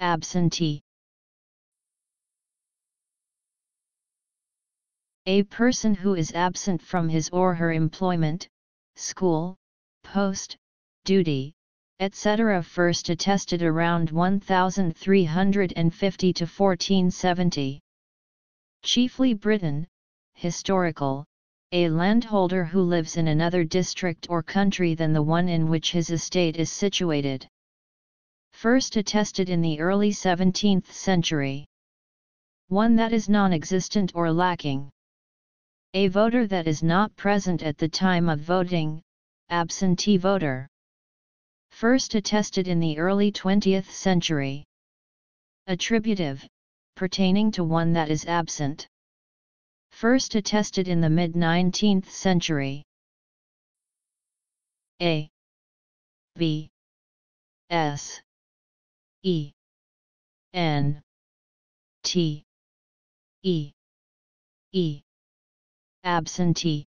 absentee. A person who is absent from his or her employment, school, post, duty, etc. first attested around 1350 to 1470. Chiefly Britain, historical, a landholder who lives in another district or country than the one in which his estate is situated. First attested in the early 17th century. One that is non-existent or lacking. A voter that is not present at the time of voting, absentee voter. First attested in the early 20th century. Attributive, pertaining to one that is absent. First attested in the mid-19th century. A B S E N T E E Absentee